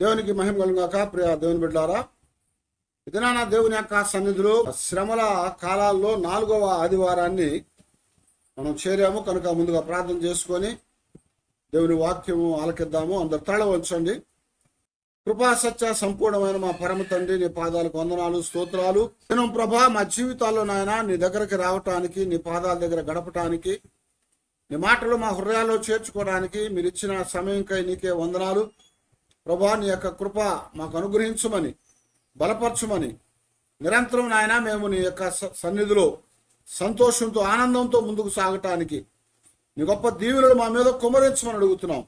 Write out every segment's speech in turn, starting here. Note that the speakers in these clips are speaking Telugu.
దేవునికి మహిమ కలుగాక ప్రియ దేవుని బిడ్డారా. ఇదినా దేవుని యొక్క సన్నిధిలో శ్రమల కాలాల్లో నాలుగవ ఆదివారాన్ని మనం చేరాము. కనుక ముందుగా ప్రార్థన చేసుకొని దేవుని వాక్యము ఆలకిద్దాము. అందరు తళ ఉంచండి. కృపా సత్య సంపూర్ణమైన మా పరమ తండ్రి నీ పాదాలకు వందనాలు స్తోత్రాలు. నేను ప్రభా మా జీవితాల్లో నాయన నీ దగ్గరికి రావటానికి నీ పాదాల దగ్గర గడపటానికి నీ మాటలు మా హృదయాల్లో చేర్చుకోవడానికి మీరు ఇచ్చిన సమయంకై నీకే వందనాలు. ప్రభా నీ యొక్క కృప మాకు అనుగ్రహించమని బలపరచమని. నిరంతరం నాయన మేము నీ యొక్క స- సన్నిధిలో సంతోషంతో ఆనందంతో ముందుకు సాగటానికి నీ గొప్ప దీవెనలు మా మీద కుమరించమని అడుగుతున్నాం.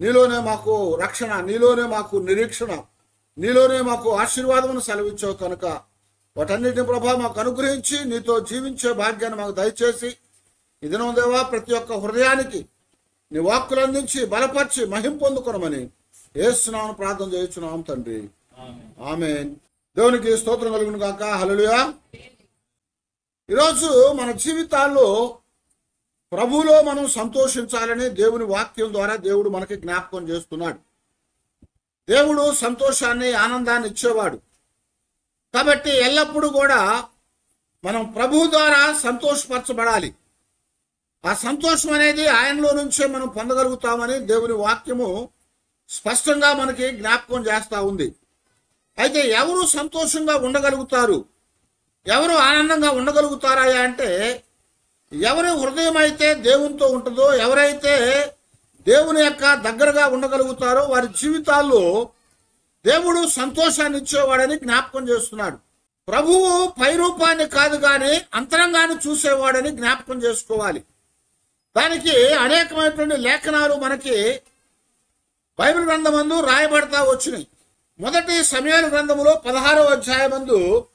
నీలోనే మాకు రక్షణ నీలోనే మాకు నిరీక్షణ నీలోనే మాకు ఆశీర్వాదమును సెలవిచ్చావు కనుక వాటన్నిటిని ప్రభా మాకు అనుగ్రహించి నీతో జీవించే భాగ్యాన్ని మాకు దయచేసి ఈ దేవా ప్రతి ఒక్క హృదయానికి నీ వాక్కులు అందించి బలపరిచి మహిం ఏస్తున్నాను ప్రార్థన చేస్తున్నాం తండ్రి. ఆమె దేవునికి స్తోత్రం కలుగును కాక హల్లెలూయా. ఈరోజు మన జీవితాల్లో ప్రభువులో మనం సంతోషించాలని దేవుని వాక్యం ద్వారా దేవుడు మనకి జ్ఞాపకం చేస్తున్నాడు. దేవుడు సంతోషాన్ని ఆనందాన్ని ఇచ్చేవాడు. కాబట్టి ఎల్లప్పుడూ కూడా మనం ప్రభు ద్వారా సంతోషపరచబడాలి. ఆ సంతోషం అనేది ఆయనలో నుంచే మనం పొందగలుగుతామని దేవుని వాక్యము స్పష్టంగా మనకి జ్ఞాపకం చేస్తూ ఉంది. అయితే ఎవరు సంతోషంగా ఉండగలుగుతారు? ఎవరు ఆనందంగా ఉండగలుగుతారా అంటే ఎవరి హృదయం అయితే దేవునితో ఉంటుందో ఎవరైతే దేవుని యొక్క దగ్గరగా ఉండగలుగుతారో వారి జీవితాల్లో దేవుడు సంతోషాన్ని ఇచ్చేవాడని జ్ఞాపకం చేస్తున్నాడు. ప్రభువు పైరూపాన్ని కాదు కానీ అంతరంగాన్ని చూసేవాడని జ్ఞాపకం చేసుకోవాలి. దానికి అనేకమైనటువంటి లేఖనాలు మనకి బైబిల్ గ్రంథమందు రాయబడతా వచ్చినాయి మొదటి సమయాల గ్రంథములో పదహారో అధ్యాయమందు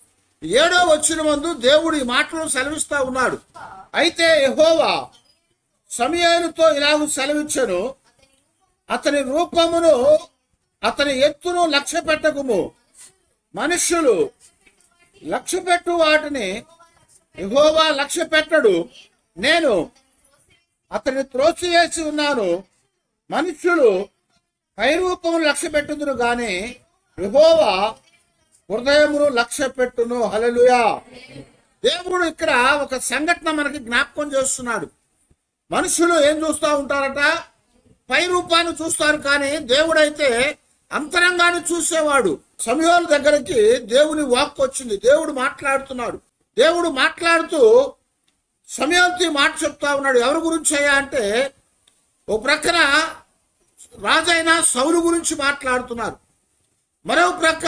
ఏడో వచ్చిన మందు దేవుడు ఈ మాటలు సెలవిస్తా ఉన్నాడు. అయితే ఎహోవా సమయాలతో ఇలాగ సెలవిచ్చను అతని రూపమును అతని ఎత్తును లక్ష్య పెట్టకుము. మనుష్యులు లక్ష్య పెట్టు వాటిని ఎహోవా లక్ష్య పెట్టడు. నేను అతన్ని త్రోసివేసి ఉన్నాను. మనుష్యులు పైరూపము లక్ష్య పెట్టుదురు గాని విభోవ హృదయమును లక్ష్య పెట్టును. హలలుయా దేవుడు ఇక్కడ ఒక సంఘటన మనకి జ్ఞాపకం చేస్తున్నాడు. మనుషులు ఏం చూస్తూ ఉంటారట? పై రూపాన్ని చూస్తారు కానీ దేవుడైతే అంతరంగాన్ని చూసేవాడు. సమయాల దగ్గరికి దేవుని వాక్ వచ్చింది. దేవుడు మాట్లాడుతున్నాడు. దేవుడు మాట్లాడుతూ సమయంతో మాట చెప్తా ఉన్నాడు. ఎవరి గురించి అయ్యా అంటే ఓ ప్రక్కన రాజైన సౌలు గురించి మాట్లాడుతున్నారు. మరో ప్రక్క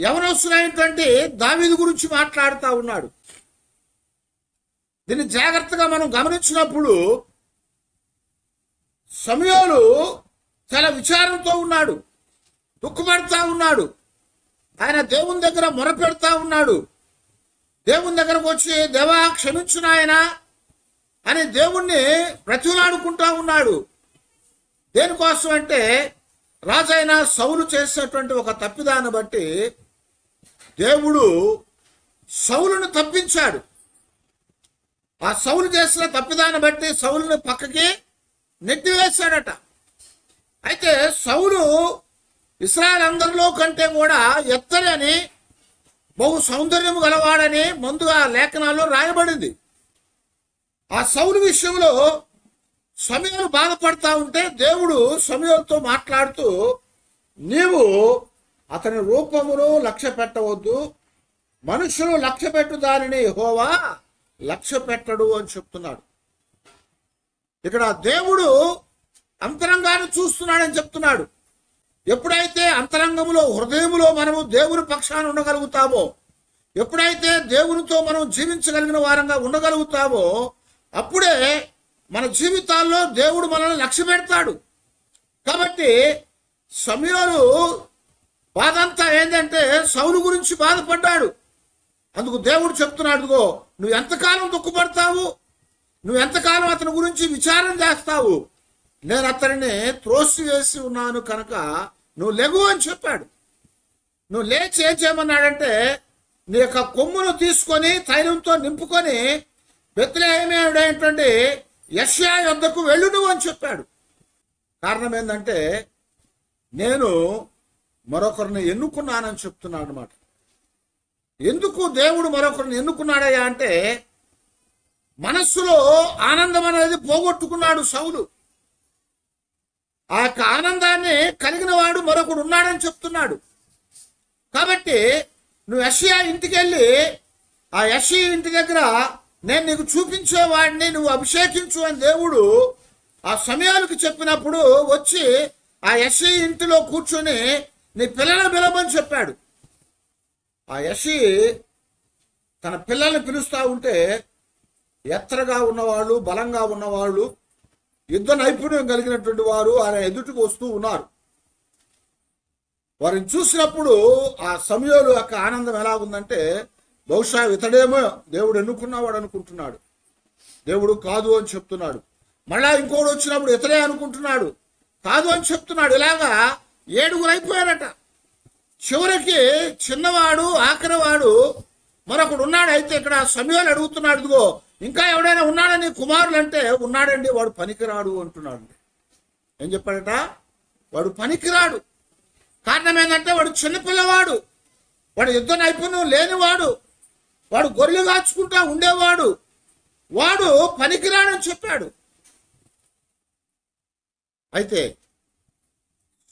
యవనస్తులైనటువంటి దావీదు గురించి మాట్లాడుతూ ఉన్నాడు. దీన్ని జాగ్రత్తగా మనం గమనించినప్పుడు సమయాలు చాలా విచారంతో ఉన్నాడు. దుఃఖపడతా ఉన్నాడు. ఆయన దేవుని దగ్గర మొరపెడతా ఉన్నాడు. దేవుని దగ్గరకు వచ్చి దేవా క్షమించు అని దేవుణ్ణి ప్రతిలాడుకుంటా ఉన్నాడు. దేనికోసం అంటే రాజైన సౌలు చేసినటువంటి ఒక తప్పిదాన్ని బట్టి దేవుడు సౌలును తప్పించాడు. ఆ సౌలు చేసిన తప్పిదాన్ని బట్టి సౌలుని పక్కకి నెట్టివేశాడట. అయితే సౌలు ఇస్రాయల్ అందరిలో కంటే కూడా ఎత్తరని బహు సౌందర్యము గలవాడని ముందుగా లేఖనాల్లో రాయబడింది. ఆ సౌలు విషయంలో సమయాలు బాధపడతా ఉంటే దేవుడు సమయంతో మాట్లాడుతూ నీవు అతని రూపమును లక్ష్య పెట్టవద్దు. మనుషులు లక్ష్య పెట్టు దానిని హోవా లక్ష్య పెట్టడు అని చెప్తున్నాడు. ఇక్కడ దేవుడు అంతరంగాన్ని చూస్తున్నాడని చెప్తున్నాడు. ఎప్పుడైతే అంతరంగములో హృదయములో మనము దేవుని పక్షాన ఉండగలుగుతామో ఎప్పుడైతే దేవునితో మనం జీవించగలిగిన వారంగా ఉండగలుగుతామో అప్పుడే మన జీవితాల్లో దేవుడు మనల్ని లక్ష్య పెడతాడు. కాబట్టి సమయంలో బాధ అంతా ఏంటంటే సౌలు గురించి బాధపడ్డాడు. అందుకు దేవుడు చెప్తున్నాడు "ఇదిగో, నువ్వు ఎంతకాలం దుఃఖపడతావు? నువ్వు ఎంతకాలం అతని గురించి విచారం చేస్తావు? నేను అతనిని త్రోసివేసి ఉన్నాను కనుక నువ్వు లెగు అని చెప్పాడు. నువ్వు లేచి ఏం చేయమన్నాడంటే నీ యొక్క కొమ్మును తీసుకొని తైలంతో నింపుకొని బెత్లహేమేయుడైనటువంటి యష్యా యొద్దకు వెళ్ళు నువ్వు అని చెప్పాడు. కారణం ఏంటంటే నేను మరొకరిని ఎన్నుకున్నానని చెప్తున్నాడు అనమాట ఎందుకు దేవుడు మరొకరిని ఎన్నుకున్నాడయ్యా అంటే మనస్సులో ఆనందం అనేది పోగొట్టుకున్నాడు సౌలు. ఆ యొక్క ఆనందాన్ని కలిగిన వాడు మరొకడు ఉన్నాడని చెప్తున్నాడు. కాబట్టి నువ్వు యషియా ఇంటికి వెళ్ళి ఆ యషి ఇంటి దగ్గర నేను నీకు చూపించేవాడిని నువ్వు అభిషేకించు అని దేవుడు ఆ సమయాలకు చెప్పినప్పుడు వచ్చి ఆ యశి ఇంటిలో కూర్చొని నీ పిల్లలను పిలవమని చెప్పాడు. ఆ యశి తన పిల్లల్ని పిలుస్తా ఉంటే ఎత్తరగా ఉన్నవాళ్ళు బలంగా ఉన్నవాళ్ళు యుద్ధ నైపుణ్యం కలిగినటువంటి వారు ఆయన ఎదుటికి వస్తూ ఉన్నారు. వారిని చూసినప్పుడు ఆ సమయంలో యొక్క ఆనందం ఎలా ఉందంటే బహుశా ఇతడేమో దేవుడు ఎన్నుకున్నవాడు అనుకుంటున్నాడు. దేవుడు కాదు అని చెప్తున్నాడు. మళ్ళా ఇంకోడు వచ్చినప్పుడు ఇతడే అనుకుంటున్నాడు. కాదు అని చెప్తున్నాడు. ఇలాగా ఏడుగురు అయిపోయారట. చివరికి చిన్నవాడు ఆఖరివాడు మరొకడు ఉన్నాడు. అయితే ఇక్కడ సమయాలు అడుగుతున్నాడు ఇదిగో ఇంకా ఎవడైనా ఉన్నాడని కుమారులు అంటే ఉన్నాడండి వాడు పనికిరాడు అంటున్నాడు. ఏం చెప్పాడట? వాడు పనికిరాడు. కారణం ఏంటంటే వాడు చిన్నపిల్లవాడు. వాడు యుద్ధ నైపుణ్యం లేనివాడు. వాడు గొర్రెలు కాచుకుంటా ఉండేవాడు. వాడు పనికిరాడని చెప్పాడు. అయితే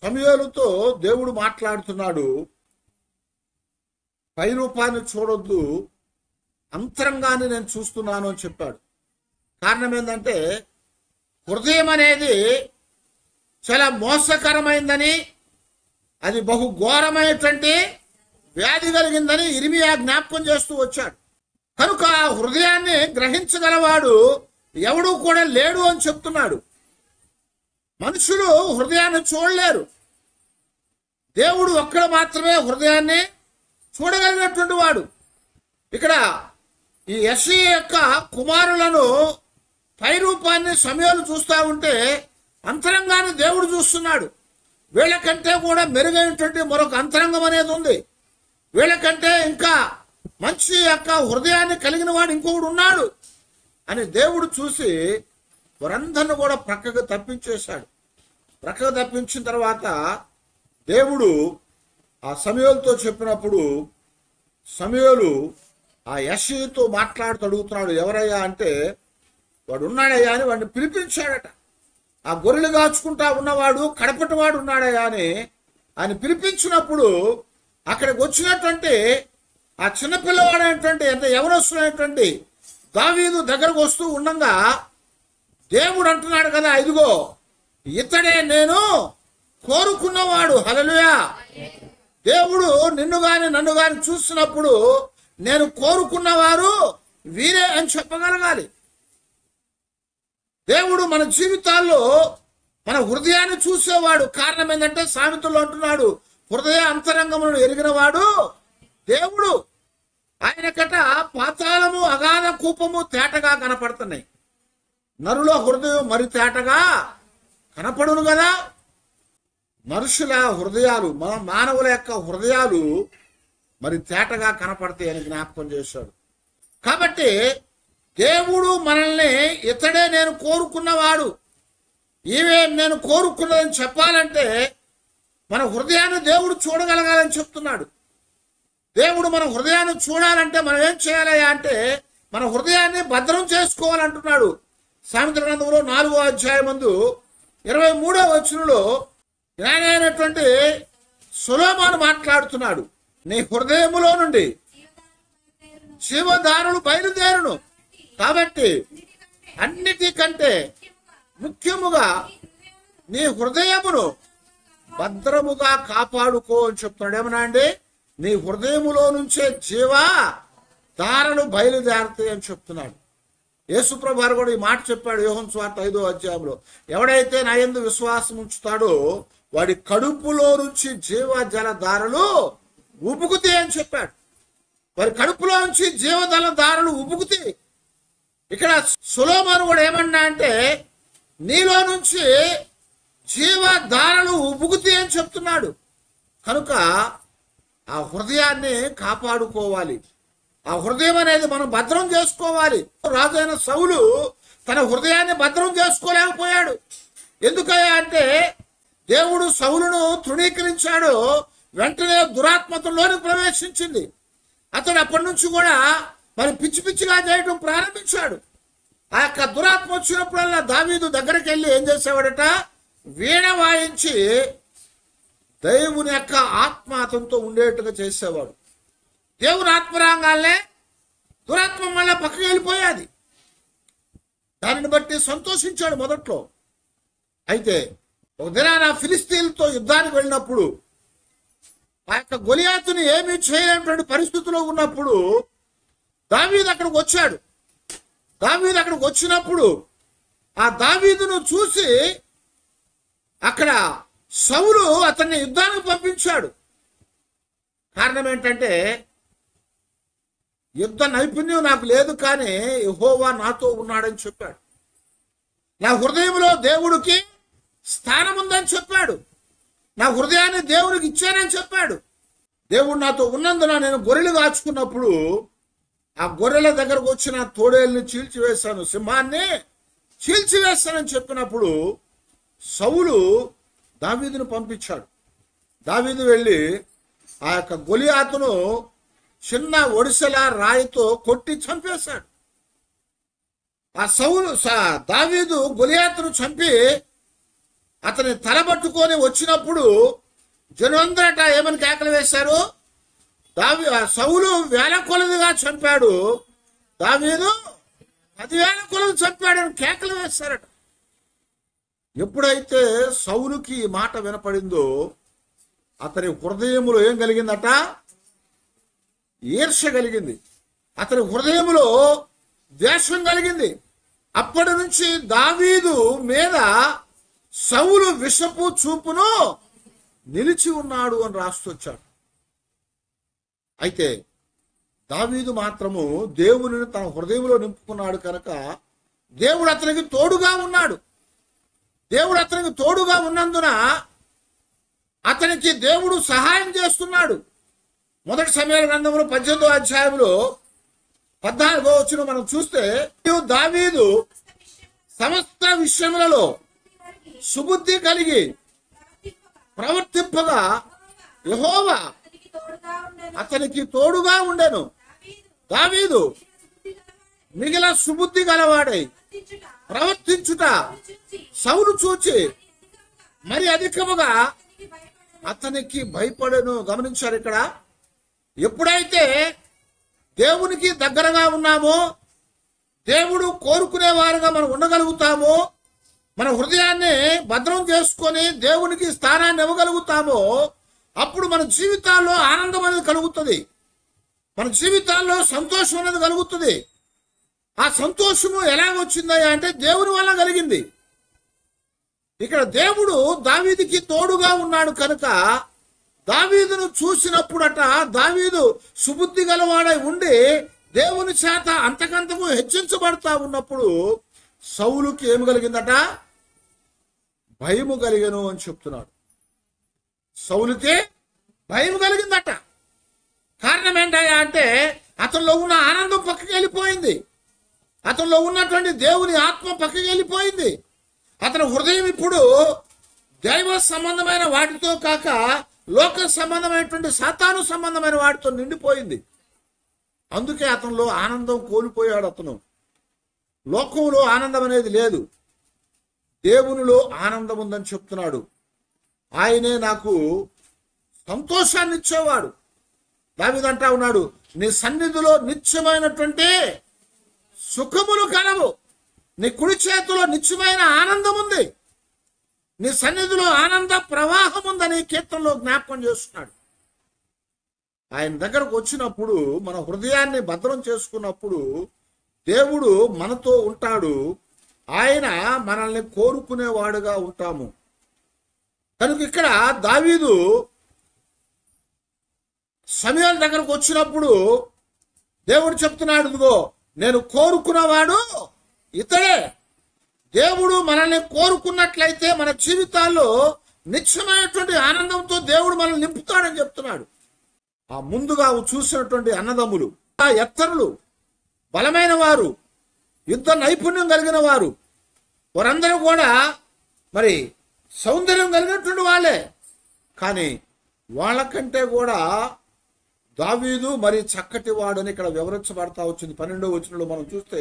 సమయాలతో దేవుడు మాట్లాడుతున్నాడు. పై రూపాన్ని చూడొద్దు. అంతరంగాన్ని నేను చూస్తున్నాను అని చెప్పాడు. కారణం ఏంటంటే హృదయం అనేది చాలా మోసకరమైందని అది బహు ఘోరమైనటువంటి వ్యాధి కలిగిందని ఇరిమియా జ్ఞాపకం చేస్తూ వచ్చాడు. కనుక ఆ హృదయాన్ని గ్రహించగలవాడు ఎవడు కూడా లేడు అని చెప్తున్నాడు. మనుషులు హృదయాన్ని చూడలేరు. దేవుడు ఒక్కడు మాత్రమే హృదయాన్ని చూడగలిగినటువంటి వాడు. ఇక్కడ ఈ యశి యొక్క కుమారులను పై రూపాన్ని సమయాలు చూస్తా ఉంటే అంతరంగాన్ని దేవుడు చూస్తున్నాడు. వీళ్ళకంటే కూడా మెరుగైనటువంటి మరొక అంతరంగం అనేది ఉంది. వీళ్ళకంటే ఇంకా మంచి యొక్క హృదయాన్ని కలిగిన వాడు ఇంకొకడు ఉన్నాడు అని దేవుడు చూసి వారందరిని కూడా ప్రక్కకు తప్పించేశాడు. ప్రక్కకు తప్పించిన తర్వాత దేవుడు ఆ సమయంతో చెప్పినప్పుడు సమయాలు ఆ యశితో మాట్లాడుతూ అడుగుతున్నాడు ఎవరయ్యా అంటే వాడు ఉన్నాడయ్యా అని వాడిని పిలిపించాడట. ఆ గొర్రెలు కాచుకుంటా ఉన్నవాడు కడపటివాడు ఉన్నాడయ్యా అని ఆయన పిలిపించినప్పుడు అక్కడికి వచ్చినటువంటి ఆ చిన్నపిల్లవాడైనటువంటి ఎంత యవనస్తున్నటువంటి దావీదు దగ్గరకు వస్తూ ఉండంగా దేవుడు అంటున్నాడు కదా ఇదిగో ఇతడే నేను కోరుకున్నవాడు. హలలుయా దేవుడు నిన్ను గాని నన్ను గాని చూసినప్పుడు నేను కోరుకున్నవారు వీరే అని చెప్పగలగాలి. దేవుడు మన జీవితాల్లో మన హృదయాన్ని చూసేవాడు. కారణం ఏంటంటే సామెతలు అంటున్నాడు హృదయ అంతరంగములను ఎరిగినవాడు దేవుడు. ఆయన కట పాతాళము అగాధ కూపము తేటగా కనపడుతున్నాయి. నరుల హృదయం మరి తేటగా కనపడును కదా? మనుషుల హృదయాలు మన మానవుల యొక్క హృదయాలు మరి తేటగా కనపడతాయి అని జ్ఞాపకం చేశాడు. కాబట్టి దేవుడు మనల్ని ఇతడే నేను కోరుకున్నవాడు. ఈవే నేను కోరుకున్నదని చెప్పాలంటే మన హృదయాన్ని దేవుడు చూడగలగాలని చెప్తున్నాడు. దేవుడు మన హృదయాన్ని చూడాలంటే మనం ఏం చేయాలయ్యా అంటే మన హృదయాన్ని భద్రం చేసుకోవాలంటున్నాడు సామెత గ్రంథంలో నాలుగో అధ్యాయం ముందు ఇరవై మూడో వచనంలో జ్ఞానైనటువంటి సులోమాను మాట్లాడుతున్నాడు. నీ హృదయములో నుండి జీవధారులు బయలుదేరును. కాబట్టి అన్నిటికంటే ముఖ్యముగా నీ హృదయమును భద్రముగా కాపాడుకో అని చెప్తున్నాడు. ఏమన్నా అండి నీ హృదయములో నుంచే జీవ దారలు బయలుదేరుతాయి అని చెప్తున్నాడు. యేసుప్రభారు కూడా ఈ మాట చెప్పాడు యోహన్ స్వార్థ ఐదో అధ్యాయంలో. ఎవడైతే నా విశ్వాసం ఉంచుతాడో వాడి కడుపులో నుంచి జీవ జల దారలు ఉబుకుతాయి అని చెప్పాడు. వారి కడుపులో నుంచి జీవజల దారులు ఉబుకుతాయి ఇక్కడ సులోమను కూడా ఏమన్నా అంటే నీలో నుంచి జీవధారలు ఉబుకుతాయి అని చెప్తున్నాడు. కనుక ఆ హృదయాన్ని కాపాడుకోవాలి. ఆ హృదయం అనేది మనం భద్రం చేసుకోవాలి. రాజైన సౌలు తన హృదయాన్ని భద్రం చేసుకోలేకపోయాడు. ఎందుకయ్యా అంటే దేవుడు సౌలును తృణీకరించాడు వెంటనే దురాత్మతలోని ప్రవేశించింది. అతడు అప్పటి నుంచి కూడా మరి పిచ్చి పిచ్చిగా చేయడం ప్రారంభించాడు. ఆ యొక్క దురాత్మ వచ్చినప్పుడల్లా దావీదు దగ్గరికి వెళ్ళి ఏం చేసేవాడట? వీణ వాయించి దేవుని యొక్క ఆత్మ అతనితో ఉండేట్టుగా చేసేవాడు. దేవుని ఆత్మ రాగానే దురాత్మ పక్కకి వెళ్ళిపోయేది. దానిని బట్టి సంతోషించాడు మొదట్లో. అయితే ఒక దినాన ఫిలిస్తీన్లతో యుద్ధానికి వెళ్ళినప్పుడు ఆ యొక్క గొలియాతుని ఏమీ చేయలేనటువంటి పరిస్థితిలో ఉన్నప్పుడు దావీద్ అక్కడికి వచ్చాడు. దావీద్ అక్కడికి వచ్చినప్పుడు ఆ దావీదును చూసి అక్కడ సౌలు అతన్ని యుద్ధానికి పంపించాడు. కారణం ఏంటంటే యుద్ధ నైపుణ్యం నాకు లేదు కానీ యహోవా నాతో ఉన్నాడని చెప్పాడు. నా హృదయంలో దేవుడికి స్థానం ఉందని చెప్పాడు. నా హృదయాన్ని దేవుడికి ఇచ్చానని చెప్పాడు. దేవుడు నాతో ఉన్నందున నేను గొర్రెలు కాచుకున్నప్పుడు ఆ గొర్రెల దగ్గరకు వచ్చిన తోడేళ్ళని చీల్చివేశాను. సింహాన్ని చీల్చివేస్తానని చెప్పినప్పుడు సౌలు దావీదును పంపించాడు. దావీదు వెళ్ళి ఆ యొక్క గొలియాతును చిన్న ఒడిసెల రాయితో కొట్టి చంపేశాడు. ఆ సౌలు దావీదు గొలియాతును చంపి అతని తలబట్టుకొని వచ్చినప్పుడు జనులందరట ఏమని కేకలు వేశారు? దావి ఆ సౌలు వేల కొలదిగా చంపాడు. దావీదు పదివేల కొలది అని కేకలు వేశారట. ఎప్పుడైతే సౌలుకి ఈ మాట వినపడిందో అతని హృదయములో ఏం కలిగిందట? ఈర్ష కలిగింది. అతని హృదయములో ద్వేషం కలిగింది. అప్పటి నుంచి దావీదు మీద సౌలు విషపు చూపును నిలిచి ఉన్నాడు అని రాస్తొచ్చాడు అయితే దావీదు మాత్రము దేవుని తన హృదయంలో నింపుకున్నాడు కనుక దేవుడు అతనికి తోడుగా ఉన్నాడు. దేవుడు అతనికి తోడుగా ఉన్నందున అతనికి దేవుడు సహాయం చేస్తున్నాడు మొదటి సమయాల గ్రంథంలో పద్దెనిమిదో అధ్యాయంలో పద్నాలుగో వచ్చిన మనం చూస్తే దావీదు సమస్త విషయములలో సుబుద్ధి కలిగి ప్రవర్తింపగా యహోవా అతనికి తోడుగా ఉండెను. దావీదు మిగిలిన సుబుద్ధి గలవాడై ప్రవర్తించుట సౌలు చూచి మరి అధికముగా అతనికి భయపడను. గమనించారు ఇక్కడ. ఎప్పుడైతే దేవునికి దగ్గరగా ఉన్నామో దేవుడు కోరుకునే వారుగా మనం ఉండగలుగుతామో మన హృదయాన్ని భద్రం చేసుకొని దేవునికి స్థానాన్ని ఇవ్వగలుగుతామో అప్పుడు మన జీవితాల్లో ఆనందం అనేది కలుగుతుంది. మన జీవితాల్లో సంతోషం అనేది కలుగుతుంది. ఆ సంతోషము ఎలా వచ్చిందయ్యా అంటే దేవుని వల్ల కలిగింది. ఇక్కడ దేవుడు దావీదికి తోడుగా ఉన్నాడు కనుక దావీదును చూసినప్పుడట దావీదు సుబుద్ధి గలవాడై ఉండి దేవుని చేత అంతకంతకు హెచ్చించబడతా ఉన్నప్పుడు సౌలుకి ఏమి కలిగిందట? భయము కలిగను అని చెప్తున్నాడు. సౌలుకి భయం కలిగిందట. కారణం ఏంటయ్యా అంటే అతనిలో ఉన్న ఆనందం పక్కకి వెళ్ళిపోయింది. అతనిలో ఉన్నటువంటి దేవుని ఆత్మ పక్కకి వెళ్ళిపోయింది. అతని హృదయం ఇప్పుడు దైవ సంబంధమైన వాటితో కాక లోక సంబంధమైనటువంటి సాతాను సంబంధమైన వాటితో నిండిపోయింది. అందుకే అతనిలో ఆనందం కోల్పోయాడు అతను. లోకంలో ఆనందం అనేది లేదు. దేవునిలో ఆనందం ఉందని చెప్తున్నాడు. ఆయనే నాకు సంతోషాన్ని ఇచ్చేవాడు దావిదంటా ఉన్నాడు నీ సన్నిధిలో నిత్యమైనటువంటి సుఖములు కలవు. నీ కుడి చేతిలో నిత్యమైన ఆనందం ఉంది నీ సన్నిధిలో ఆనంద ప్రవాహం ఉందని కీర్తనలో జ్ఞాపకం చేస్తున్నాడు. ఆయన దగ్గరకు వచ్చినప్పుడు మన హృదయాన్ని భద్రం చేసుకున్నప్పుడు దేవుడు మనతో ఉంటాడు. ఆయన మనల్ని కోరుకునేవాడుగా ఉంటాము. కనుక ఇక్కడ దావీదు సమయాల దగ్గరకు వచ్చినప్పుడు దేవుడు చెప్తున్నాడు ఇదిగో నేను కోరుకున్నవాడు ఇతడే. దేవుడు మనల్ని కోరుకున్నట్లయితే మన జీవితాల్లో నిత్యమైనటువంటి ఆనందంతో దేవుడు మనల్ని నింపుతాడని చెప్తున్నాడు. ఆ ముందుగా చూసినటువంటి అన్నదమ్ములు ఆ ఎత్తరులు బలమైన వారు యుద్ధ నైపుణ్యం కలిగిన వారు వారందరూ కూడా మరి సౌందర్యం కలిగినటువంటి వాళ్ళే. కానీ వాళ్ళకంటే కూడా దావీదు మరి చక్కటి వాడని ఇక్కడ వివరించబడతా వచ్చింది. పన్నెండో వచనంలో మనం చూస్తే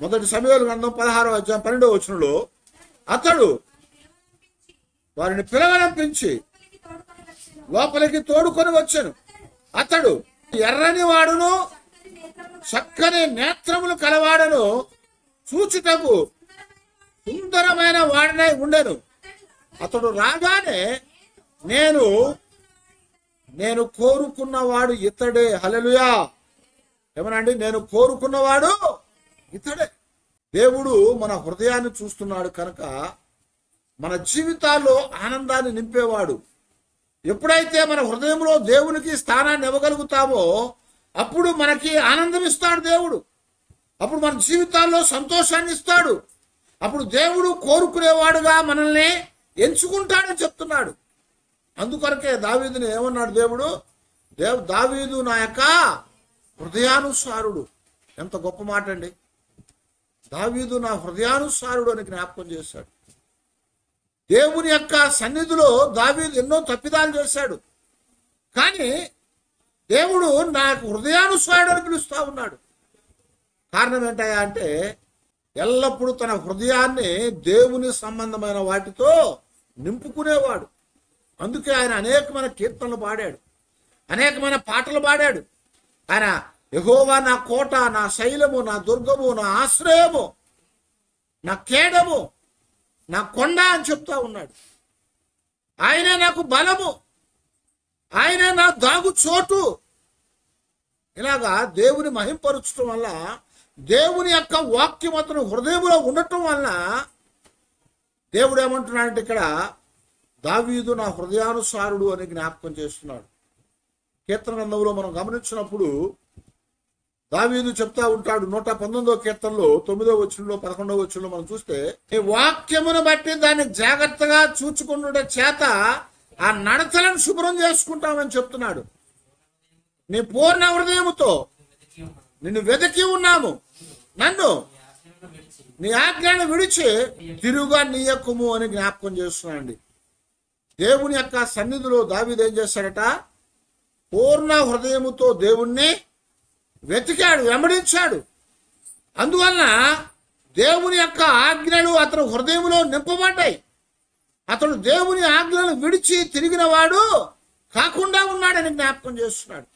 మొదటి సమయాలు గ్రంథం పదహారో అధ్యాయం పన్నెండో వచనంలో అతడు వారిని పిలవనంపించి లోపలికి తోడుకొని లోపలికి తోడుకొని వచ్చాను. అతడు ఎర్రని వాడును చక్కని నేత్రములు కలవాడను చూచుటకు సుందరమైన వాడనై ఉండెను. అతడు రాగానే నేను నేను కోరుకున్నవాడు ఇతడే. హలలుయా ఏమనండి? నేను కోరుకున్నవాడు ఇతడే. దేవుడు మన హృదయాన్ని చూస్తున్నాడు కనుక మన జీవితాల్లో ఆనందాన్ని నింపేవాడు. ఎప్పుడైతే మన హృదయంలో దేవునికి స్థానాన్ని ఇవ్వగలుగుతామో అప్పుడు మనకి ఆనందం ఇస్తాడు దేవుడు. అప్పుడు మన జీవితాల్లో సంతోషాన్ని ఇస్తాడు. అప్పుడు దేవుడు కోరుకునేవాడుగా మనల్ని ఎంచుకుంటాడని చెప్తున్నాడు. అందుకొరకే దావీదుని ఏమన్నాడు దేవుడు? దేవ్ దావీదు నా యొక్క హృదయానుసారుడు. ఎంత గొప్ప మాట అండి దావీదు నా హృదయానుసారుడు అని జ్ఞాపకం చేశాడు. దేవుని యొక్క సన్నిధిలో దావీదు ఎన్నో తప్పిదాలు చేశాడు. కానీ దేవుడు నాకు హృదయానుసారుడు అని పిలుస్తూ ఉన్నాడు. కారణం ఏంటయ్యా అంటే ఎల్లప్పుడూ తన హృదయాన్ని దేవుని సంబంధమైన వాటితో నింపుకునేవాడు. అందుకే ఆయన అనేకమైన కీర్తనలు పాడాడు. అనేకమైన పాటలు పాడాడు. ఆయన యహోవా నా కోట నా శైలము నా దుర్గము నా ఆశ్రయము నా కేడము నా కొండ అని చెప్తా ఉన్నాడు. ఆయనే నాకు బలము. ఆయనే నా దాగు చోటు. ఇలాగా దేవుని మహింపరచడం వల్ల దేవుని యొక్క వాక్యం అతను హృదయంలో ఉండటం వల్ల దేవుడు ఏమంటున్నాడంటే ఇక్కడ దావీదు నా హృదయానుసారుడు అని జ్ఞాపకం చేస్తున్నాడు. కీర్తన గ్రంథంలో మనం గమనించినప్పుడు దావీదు చెప్తా ఉంటాడు నూట పంతొమ్మిదో కీర్తనలో తొమ్మిదో వచ్చులో పదకొండో వచ్చులో మనం చూస్తే ఈ వాక్యమును బట్టి దాన్ని జాగ్రత్తగా చూచుకున్న చేత ఆ నడతలను శుభ్రం చేసుకుంటామని చెప్తున్నాడు. నీ పూర్ణ హృదయముతో నిన్ను వెతికి ఉన్నాము. నన్ను నీ ఆజ్ఞను విడిచి తిరుగా నీయకుము అని జ్ఞాపకం చేస్తున్నానండి దేవుని యొక్క సన్నిధిలో దావీదు ఏం చేశాడట పూర్ణ హృదయముతో దేవుణ్ణి వెతికాడు వెంబడించాడు. అందువలన దేవుని యొక్క ఆజ్ఞలు అతను హృదయంలో నింపబడ్డాయి. అతడు దేవుని ఆజ్ఞలను విడిచి తిరిగిన వాడు కాకుండా ఉన్నాడని జ్ఞాపకం చేస్తున్నాడు.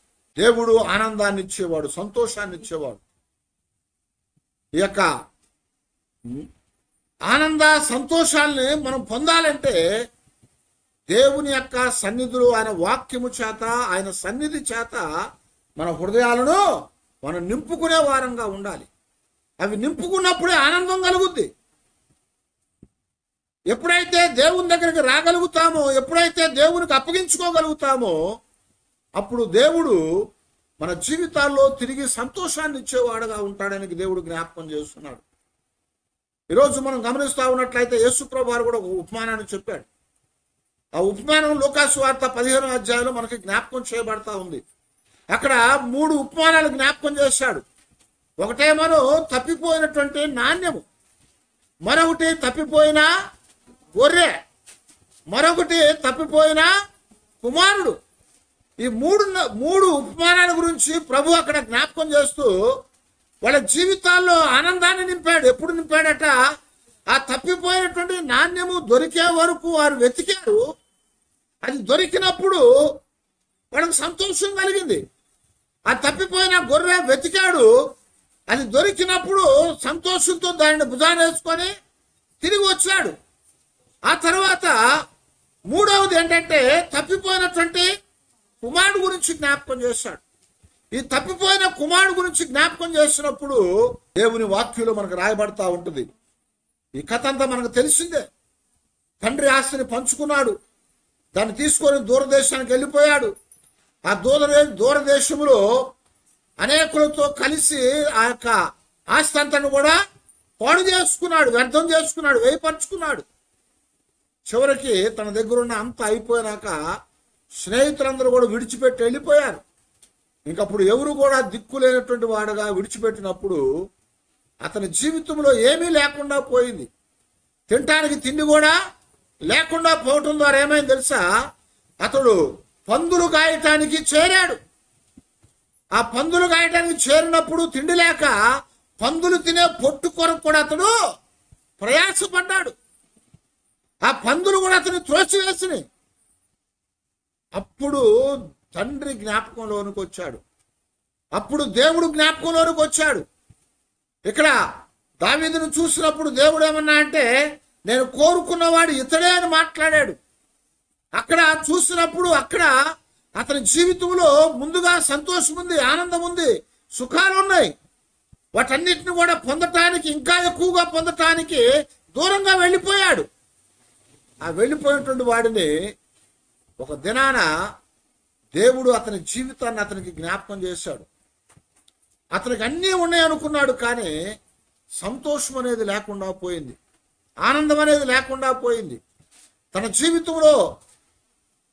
దేవుడు ఆనందాన్ని ఇచ్చేవాడు సంతోషాన్ని ఇచ్చేవాడు. ఈ యొక్క ఆనంద సంతోషాల్ని మనం పొందాలంటే దేవుని యొక్క సన్నిధులు ఆయన వాక్యము చేత ఆయన సన్నిధి చేత మన హృదయాలను మనం నింపుకునే వారంగా ఉండాలి. అవి నింపుకున్నప్పుడే ఆనందం కలుగుద్ది. ఎప్పుడైతే దేవుని దగ్గరికి రాగలుగుతామో ఎప్పుడైతే దేవునికి అప్పగించుకోగలుగుతామో అప్పుడు దేవుడు మన జీవితాల్లో తిరిగి సంతోషాన్ని ఇచ్చేవాడుగా ఉంటాడని దేవుడు జ్ఞాపకం చేస్తున్నాడు. ఈరోజు మనం గమనిస్తా ఉన్నట్లయితే యేసుప్రభు వారు కూడా ఒక ఉపమానాన్ని చెప్పాడు. ఆ ఉపమానం లోకాసు వార్త పదిహేను అధ్యాయంలో మనకి జ్ఞాపకం చేయబడతా ఉంది. అక్కడ మూడు ఉపమానాలు జ్ఞాపకం చేశాడు. ఒకటేమో తప్పిపోయినటువంటి నాణ్యము. మరొకటి తప్పిపోయిన గొర్రె. మరొకటి తప్పిపోయిన కుమారుడు. ఈ మూడు మూడు ఉపమానాల గురించి ప్రభు అక్కడ జ్ఞాపకం చేస్తూ వాళ్ళ జీవితాల్లో ఆనందాన్ని నింపాడు. ఎప్పుడు నింపాడట? ఆ తప్పిపోయినటువంటి నాణ్యము దొరికే వరకు వారు వెతికారు. అది దొరికినప్పుడు వాళ్ళకి సంతోషం కలిగింది. ఆ తప్పిపోయిన గొర్రె వెతికాడు. అది దొరికినప్పుడు సంతోషంతో దానిని భుజాన వేసుకొని తిరిగి వచ్చాడు. ఆ తర్వాత మూడవది ఏంటంటే తప్పిపోయినటువంటి కుమారుడు గురించి జ్ఞాపకం చేశాడు. ఈ తప్పిపోయిన కుమారుడు గురించి జ్ఞాపకం చేసినప్పుడు దేవుని వాక్యంలో మనకు రాయబడతా ఉంటుంది. ఈ కథ అంతా మనకు తెలిసిందే. తండ్రి ఆస్తిని పంచుకున్నాడు. దాన్ని తీసుకొని దూరదేశానికి వెళ్ళిపోయాడు. ఆ దూరదే దూరదేశంలో అనేకులతో కలిసి ఆ యొక్క ఆస్తి అంతను కూడా పాడు చేసుకున్నాడు వ్యర్థం చేసుకున్నాడు వేయపరుచుకున్నాడు. చివరికి తన దగ్గర ఉన్న అంత అయిపోయినాక స్నేహితులందరూ కూడా విడిచిపెట్టి వెళ్ళిపోయారు. ఇంకప్పుడు ఎవరు కూడా దిక్కు లేనటువంటి వాడుగా విడిచిపెట్టినప్పుడు అతని జీవితంలో ఏమీ లేకుండా పోయింది. తినటానికి తిండి కూడా లేకుండా పోవటం ద్వారా ఏమైంది తెలుసా? అతడు పందులు గాయటానికి చేరాడు. ఆ పందులు గాయటానికి చేరినప్పుడు తిండి లేక పందులు తినే పొట్టు కొరకు కూడా అతడు ప్రయాసపడ్డాడు. ఆ పందులు కూడా అతను త్రోసివేసినాయి. అప్పుడు తండ్రి జ్ఞాపకంలోనికి వచ్చాడు. అప్పుడు దేవుడు జ్ఞాపకంలోనికి వచ్చాడు. ఇక్కడ దావీదును చూసినప్పుడు దేవుడు ఏమన్నా అంటే నేను కోరుకున్నవాడు ఇతడే అని మాట్లాడాడు. అక్కడ చూసినప్పుడు అక్కడ అతని జీవితంలో ముందుగా సంతోషం ఉంది ఆనందం ఉంది సుఖాలు ఉన్నాయి. వాటన్నిటిని కూడా పొందటానికి ఇంకా ఎక్కువగా పొందటానికి దూరంగా వెళ్ళిపోయాడు. ఆ వెళ్ళిపోయినటువంటి వాడిని ఒక దినాన దేవుడు అతని జీవితాన్ని అతనికి జ్ఞాపకం చేశాడు. అతనికి అన్నీ ఉన్నాయనుకున్నాడు కానీ సంతోషం అనేది లేకుండా పోయింది. ఆనందం అనేది లేకుండా పోయింది. తన జీవితంలో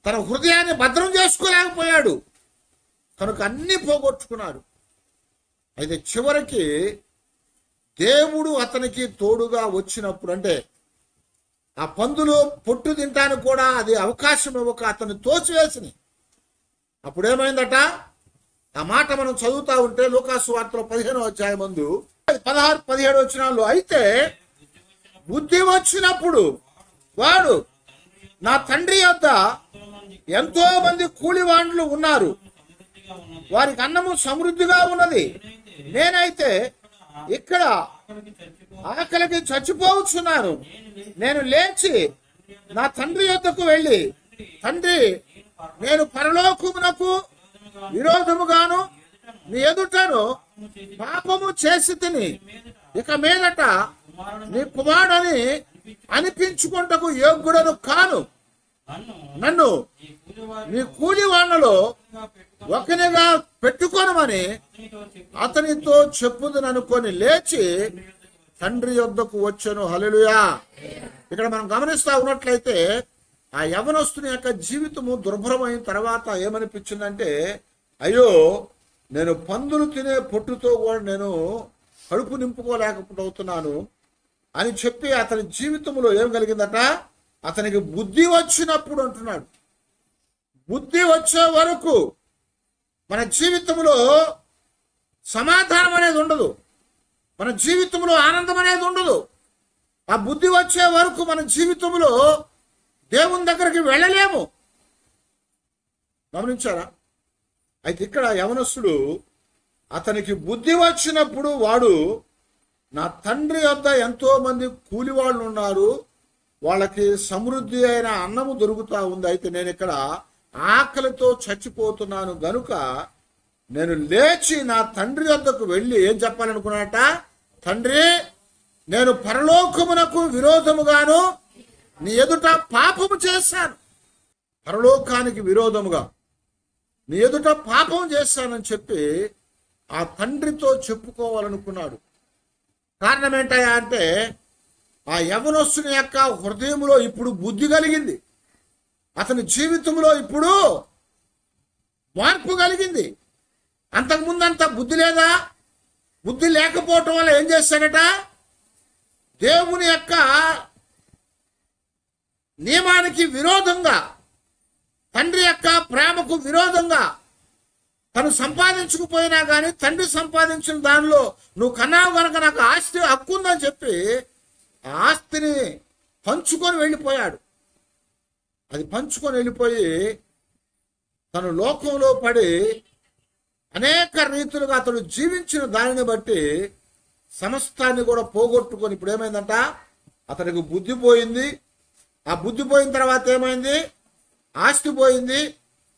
తన హృదయాన్ని భద్రం చేసుకోలేకపోయాడు. కనుక అన్నీ పోగొట్టుకున్నాడు. అయితే చివరికి దేవుడు అతనికి తోడుగా వచ్చినప్పుడు అంటే ఆ పందులు పొట్టు తింటానికి కూడా అది అవకాశం ఇవ్వక అతను తోచివేసినాయి అప్పుడేమైందట? ఆ మాట మనం చదువుతా ఉంటే లోకాసు వార్తలో పదిహేనో అధ్యాయం ముందు పదహారు పదిహేడు వచ్చినాళ్ళు అయితే బుద్ధి వచ్చినప్పుడు వాడు నా తండ్రి యొద్ద ఎంతో మంది కూలివాండ్లు ఉన్నారు. వారికి అన్నము సమృద్ధిగా ఉన్నది. నేనైతే ఇక్కడ ఆకలికి చచ్చిపోవచ్చున్నాను నేను లేచి నా తండ్రి యొద్దకు వెళ్ళి తండ్రి నేను పరలోకమునకు విరోధముగాను నీ ఎదుటను పాపము చేసి తిని ఇక మీదట నీ కుమారుడని అనిపించుకుంటకు యోగ్యుడను కాను. నన్ను నీ కూలి వాళ్ళలో ఒకనిగా పెట్టుకోనమని అతనితో చెప్పుదని అనుకొని లేచి తండ్రి యొద్దకు వచ్చాను. హలలుయా ఇక్కడ మనం గమనిస్తా ఉన్నట్లయితే ఆ యవనస్తుని యొక్క జీవితము దుర్భరమైన తర్వాత ఏమనిపించిందంటే అయ్యో నేను పందులు తినే పొట్టుతో కూడా నేను కడుపు నింపుకోలేకపోతున్నాను అని చెప్పి అతని జీవితంలో ఏం కలిగిందట? అతనికి బుద్ధి వచ్చినప్పుడు అంటున్నాడు. బుద్ధి వచ్చే వరకు మన జీవితంలో సమాధానం అనేది ఉండదు. మన జీవితంలో ఆనందం అనేది ఉండదు. ఆ బుద్ధి వచ్చే వరకు మన జీవితంలో దేవుని దగ్గరికి వెళ్ళలేము. గమనించారా? అయితే ఇక్కడ యవనస్తుడు అతనికి బుద్ధి వచ్చినప్పుడు వాడు నా తండ్రి వద్ద ఎంతో మంది కూలి వాళ్ళు ఉన్నారు వాళ్ళకి సమృద్ధి అయిన అన్నము దొరుకుతా ఉంది. అయితే నేను ఇక్కడ ఆకలితో చచ్చిపోతున్నాను. గనుక నేను లేచి నా తండ్రి వద్దకు వెళ్ళి ఏం చెప్పాలనుకున్నాట తండ్రి నేను పరలోకమునకు విరోధముగాను నీ ఎదుట పాపము చేశాను. పరలోకానికి విరోధముగా. నీ ఎదుట పాపం చేశానని చెప్పి ఆ తండ్రితో చెప్పుకోవాలనుకున్నాడు. కారణం ఏంటయ్యా అంటే ఆ యవనస్తుని యొక్క హృదయంలో ఇప్పుడు బుద్ధి కలిగింది. అతని జీవితంలో ఇప్పుడు మార్పు కలిగింది. అంతకుముందంత బుద్ధి లేదా? బుద్ధి లేకపోవటం వల్ల ఏం చేశాడట దేవుని యొక్క నియమానికి విరోధంగా తండ్రి యొక్క ప్రేమకు విరోధంగా తను సంపాదించుకుపోయినా కానీ తండ్రి సంపాదించిన దానిలో నువ్వు కన్నావు కనుక నాకు ఆస్తి హక్కు ఉందని చెప్పి ఆ ఆస్తిని పంచుకొని వెళ్ళిపోయాడు. అది పంచుకొని వెళ్ళిపోయి తను లోకంలో పడి అనేక రీతులుగా అతడు జీవించిన దానిని బట్టి సమస్తాన్ని కూడా పోగొట్టుకొని ఇప్పుడు ఏమైందంట? అతనికి బుద్ధి పోయింది. ఆ బుద్ధి పోయిన తర్వాత ఏమైంది? ఆస్తి పోయింది.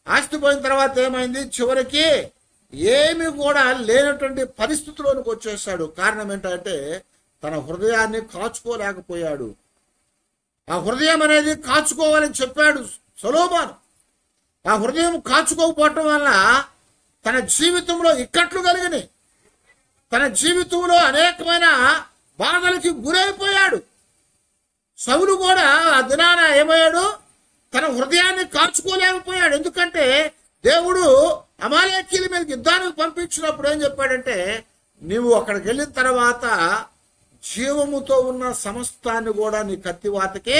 ఆస్తి పోయిన తర్వాత ఏమైంది? చివరికి ఏమి కూడా లేనటువంటి పరిస్థితిలోనికి వచ్చేసాడు. కారణం ఏంటంటే తన హృదయాన్ని కాచుకోలేకపోయాడు. ఆ హృదయం అనేది కాచుకోవాలని చెప్పాడు సొలోబాన్ ఆ హృదయం కాచుకోకపోవటం వల్ల తన జీవితంలో ఇక్కట్లు కలిగినాయి. తన జీవితంలో అనేకమైన బాధలకి గురైపోయాడు. సవులు కూడా ఆ దినాన ఏమయ్యాడు? తన హృదయాన్ని కాచుకోలేకపోయాడు. ఎందుకంటే దేవుడు అమాలేకీల మీద యుద్ధానికి పంపించినప్పుడు ఏం చెప్పాడంటే నీవు అక్కడికి వెళ్ళిన తర్వాత జీవముతో ఉన్న సమస్తాన్ని కూడా నీ కత్తివాతకి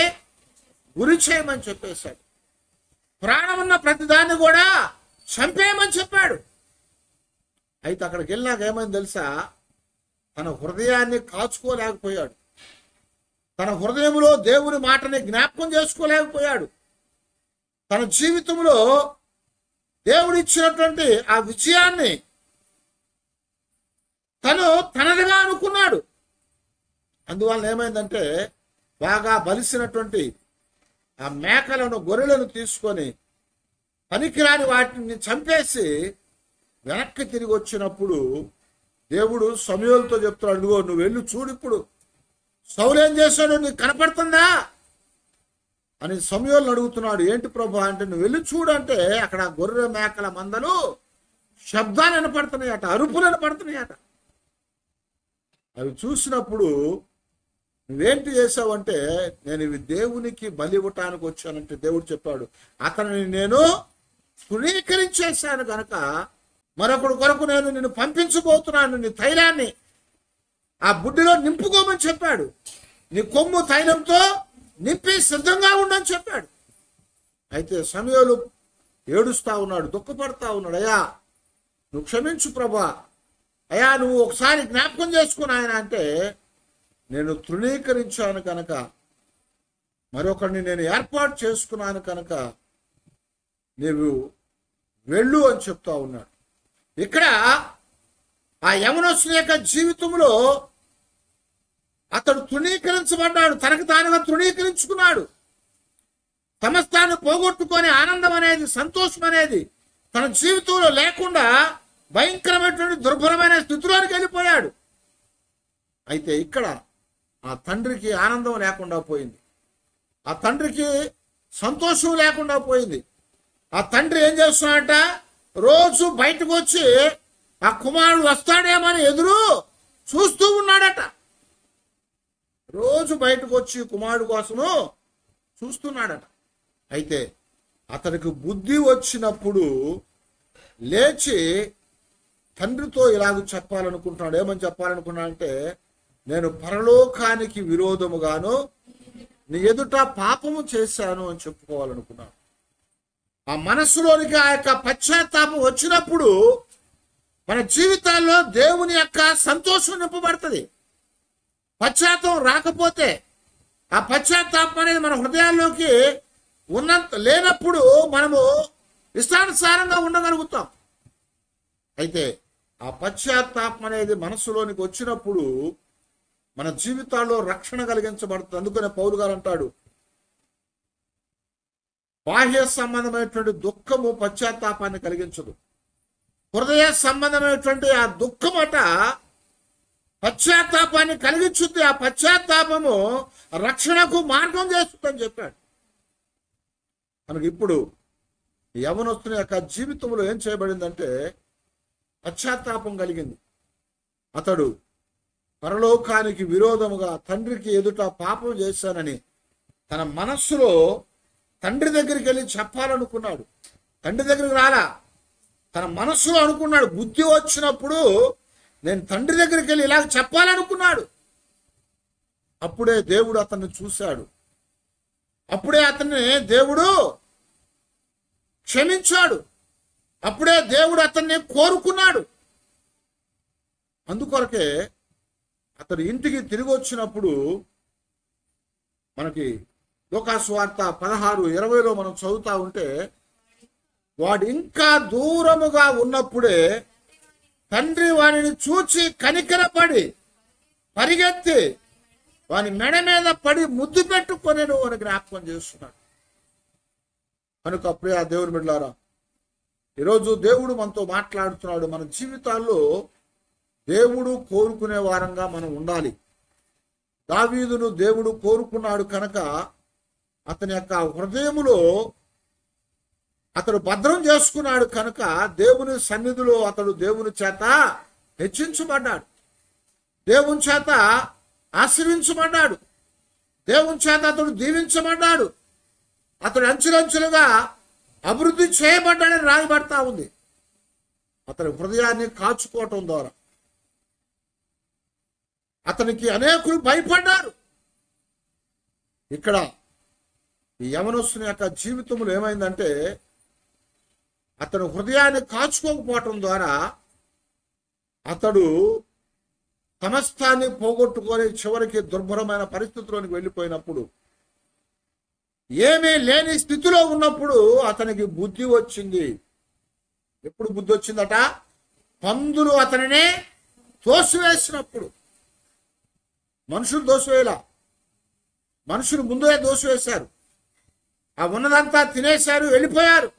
గురి చేయమని చెప్పేశాడు. ప్రాణం ఉన్న ప్రతిదాన్ని కూడా చంపేయమని చెప్పాడు. అయితే అక్కడికి వెళ్ళినాక ఏమైంది తెలుసా? తన హృదయాన్ని కాచుకోలేకపోయాడు. తన హృదయంలో దేవుని మాటని జ్ఞాపకం చేసుకోలేకపోయాడు. తన జీవితంలో దేవుడు ఇచ్చినటువంటి ఆ విజయాన్ని తను తనదిగా అనుకున్నాడు. అందువల్ల ఏమైందంటే బాగా బలిసినటువంటి ఆ మేకలను గొర్రెలను తీసుకొని పనికిరాని వాటిని చంపేసి వెనక్కి తిరిగి వచ్చినప్పుడు దేవుడు సమయంతో చెప్తున్నాడు "ఇదిగో నువ్వు వెళ్ళి చూడు ఇప్పుడు. సౌలు ఏం చేశాడు? నీకు కనపడుతుందా? అని సమయంలో అడుగుతున్నాడు ఏంటి ప్రభు? అంటే నువ్వు వెళ్ళి చూడంటే అక్కడ గొర్రె మేకల మందలు శబ్దాలు వినపడుతున్నాయట అరుపులు వినపడుతున్నాయట. అవి చూసినప్పుడు నువ్వేంటి చేసావంటే నేను ఇవి దేవునికి బలి ఇవ్వటానికి వచ్చానంటే దేవుడు చెప్పాడు అతనిని నేను తృణీకరించేశాను గనక మరొకడు కొరకు నేను నిన్ను పంపించబోతున్నాను నీ తైలాన్ని. ఆ బుడ్డిలో నింపుకోమని చెప్పాడు. నీ కొమ్ము తైలంతో నింపి సిద్ధంగా ఉండని చెప్పాడు. అయితే సమయంలో ఏడుస్తా ఉన్నాడు దుఃఖపడతా ఉన్నాడు. అయ్యా నువ్వు క్షమించు ప్రభా. అయ్యా నువ్వు ఒకసారి జ్ఞాపకం చేసుకుని ఆయన అంటే నేను తృణీకరించాను కనుక మరొకరిని నేను ఏర్పాటు చేసుకున్నాను కనుక నీవు వెళ్ళు అని చెప్తా ఉన్నాడు. ఇక్కడ ఆ యవనస్తుని యొక్క జీవితంలో అతడు తృణీకరించబడ్డాడు. తనకు తానుగా తృణీకరించుకున్నాడు. సమస్తాన్ని పోగొట్టుకొని ఆనందం అనేది సంతోషం అనేది తన జీవితంలో లేకుండా భయంకరమైనటువంటి దుర్భరమైన స్థితిలోనికి వెళ్ళిపోయాడు. అయితే ఇక్కడ ఆ తండ్రికి ఆనందం లేకుండా పోయింది. ఆ తండ్రికి సంతోషం లేకుండా పోయింది. ఆ తండ్రి ఏం చేస్తున్నాడట? రోజు బయటకు వచ్చి ఆ కుమారుడు వస్తాడేమని ఎదురు చూస్తూ ఉన్నాడట. రోజు బయటకు వచ్చి కుమారుడు కోసము చూస్తున్నాడట. అయితే అతనికి బుద్ధి వచ్చినప్పుడు లేచి తండ్రితో ఇలాగ చెప్పాలనుకుంటున్నాడు. ఏమని చెప్పాలనుకున్నాడంటే నేను పరలోకానికి విరోధముగాను నీ ఎదుట పాపము చేశాను అని చెప్పుకోవాలనుకున్నాను ఆ మనస్సులోనికి ఆ యొక్క పశ్చాత్తాపం వచ్చినప్పుడు మన జీవితాల్లో దేవుని యొక్క సంతోషం నింపబడుతుంది. పశ్చాత్తం రాకపోతే ఆ పశ్చాత్తాపం అనేది మన హృదయాల్లోకి ఉన్నంత లేనప్పుడు మనము ఇష్టానుసారంగా ఉండగలుగుతాం. అయితే ఆ పశ్చాత్తాపం అనేది మనసులోనికి వచ్చినప్పుడు మన జీవితాల్లో రక్షణ కలిగించబడుతుంది. అందుకనే పౌరు గారు అంటాడు బాహ్య సంబంధమైనటువంటి దుఃఖము పశ్చాత్తాపాన్ని కలిగించదు. హృదయ సంబంధమైనటువంటి ఆ దుఃఖమట పశ్చాత్తాపాన్ని కలిగించుద్ది. ఆ పశ్చాత్తాపము రక్షణకు మార్గం చేస్తుందని చెప్పాడు. మనకి ఇప్పుడు యవనస్తుని యొక్క జీవితంలో ఏం చేయబడిందంటే పశ్చాత్తాపం కలిగింది. అతడు పరలోకానికి విరోధముగా తండ్రికి ఎదుట పాపం చేశానని తన మనస్సులో తండ్రి దగ్గరికి వెళ్ళి చెప్పాలనుకున్నాడు. తండ్రి దగ్గరికి రాలా. తన మనస్సులో అనుకున్నాడు. బుద్ధి వచ్చినప్పుడు నేను తండ్రి దగ్గరికి వెళ్ళి ఇలాగ చెప్పాలనుకున్నాడు. అప్పుడే దేవుడు అతన్ని చూశాడు. అప్పుడే అతన్ని దేవుడు క్షమించాడు. అప్పుడే దేవుడు అతన్ని కోరుకున్నాడు. అందుకొరకే అతడు ఇంటికి తిరిగి వచ్చినప్పుడు మనకి లోకాస్వార్త పదహారు ఇరవైలో మనం చదువుతా ఉంటే వాడు ఇంకా దూరముగా ఉన్నప్పుడే తండ్రి వాడిని చూచి కనికరపడి పరిగెత్తి వాని మెడ మీద పడి ముద్దు పెట్టుకొని అని జ్ఞాపకం చేస్తున్నాడు. కనుక ప్రియ దేవుని బిడ్డారా ఈరోజు దేవుడు మనతో మాట్లాడుతున్నాడు. మన జీవితాల్లో దేవుడు కోరుకునే వారంగా మనం ఉండాలి. దావీదును దేవుడు కోరుకున్నాడు కనుక అతని యొక్క హృదయములో అతడు భద్రం చేసుకున్నాడు కనుక దేవుని సన్నిధిలో అతడు దేవుని చేత హెచ్చించబడ్డాడు. దేవుని చేత ఆశ్రయించబడ్డాడు. దేవుని చేత అతడు దీవించబడ్డాడు. అతడు అంచులంచులుగా అభివృద్ధి చేయబడ్డాడని రాయబడతా ఉంది. అతని హృదయాన్ని కాచుకోవటం ద్వారా. అతనికి అనేకులు భయపడ్డారు. ఇక్కడ ఈ యవనస్తుని యొక్క జీవితంలో ఏమైందంటే అతను హృదయాన్ని కాచుకోకపోవటం ద్వారా అతడు సమస్తాన్ని పోగొట్టుకొని చివరికి దుర్భరమైన పరిస్థితిలోనికి వెళ్ళిపోయినప్పుడు ఏమీ లేని స్థితిలో ఉన్నప్పుడు అతనికి బుద్ధి వచ్చింది. ఎప్పుడు బుద్ధి వచ్చిందట? పందులు అతనిని తోసివేసినప్పుడు మనుషులు దోసివేయలా? మనుషులు ముందే దోసివేశారు. ఆ ఉన్నదంతా తినేశారు వెళ్ళిపోయారు.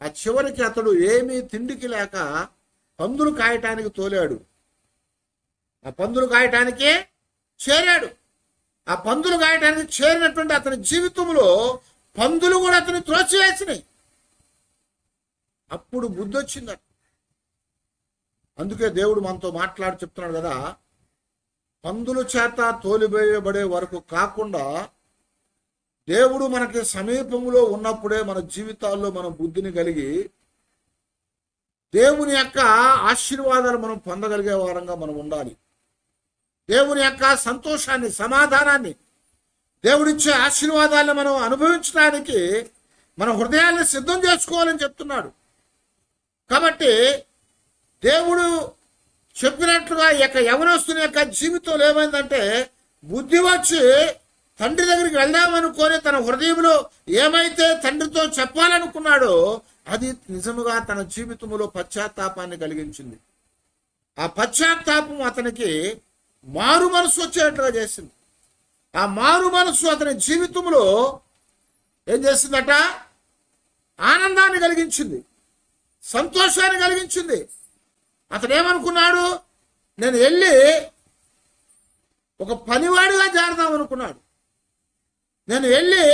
ఆ చివరికి అతడు ఏమీ తిండికి లేక పందులు కాయటానికి తోలాడు. ఆ పందులు కాయటానికి చేరాడు. ఆ పందులు కాయటానికి చేరినటువంటి అతని జీవితంలో పందులు కూడా అతని త్రోచివేసినాయి అప్పుడు బుద్ధి వచ్చిందట అందుకే దేవుడు మనతో మాట్లాడి చెప్తున్నాడు కదా పందుల చేత తోలివేయబడే వరకు కాకుండా దేవుడు మనకి సమీపంలో ఉన్నప్పుడే మన జీవితాల్లో మనం బుద్ధిని కలిగి దేవుని యొక్క ఆశీర్వాదాలు మనం పొందగలిగే వారంగా మనం ఉండాలి. దేవుని యొక్క సంతోషాన్ని సమాధానాన్ని దేవుడిచ్చే ఆశీర్వాదాలను మనం అనుభవించడానికి మన హృదయాన్ని సిద్ధం చేసుకోవాలని చెప్తున్నాడు. కాబట్టి దేవుడు చెప్పినట్లుగా ఈ యొక్క యవనస్తుని యొక్క జీవితంలో ఏమైందంటే బుద్ధి వచ్చి తండ్రి దగ్గరికి వెళ్దామనుకొని తన హృదయంలో ఏమైతే తండ్రితో చెప్పాలనుకున్నాడో అది నిజముగా తన జీవితంలో పశ్చాత్తాపాన్ని కలిగించింది. ఆ పశ్చాత్తాపం అతనికి మారు మనసు వచ్చేట్టుగా చేసింది. ఆ మారు మనసు అతని జీవితంలో ఏం చేసిందట? ఆనందాన్ని కలిగించింది. సంతోషాన్ని కలిగించింది. అతను ఏమనుకున్నాడు నేను వెళ్ళి ఒక పనివాడిగా చేరదాం అనుకున్నాడు నేను వెళ్ళి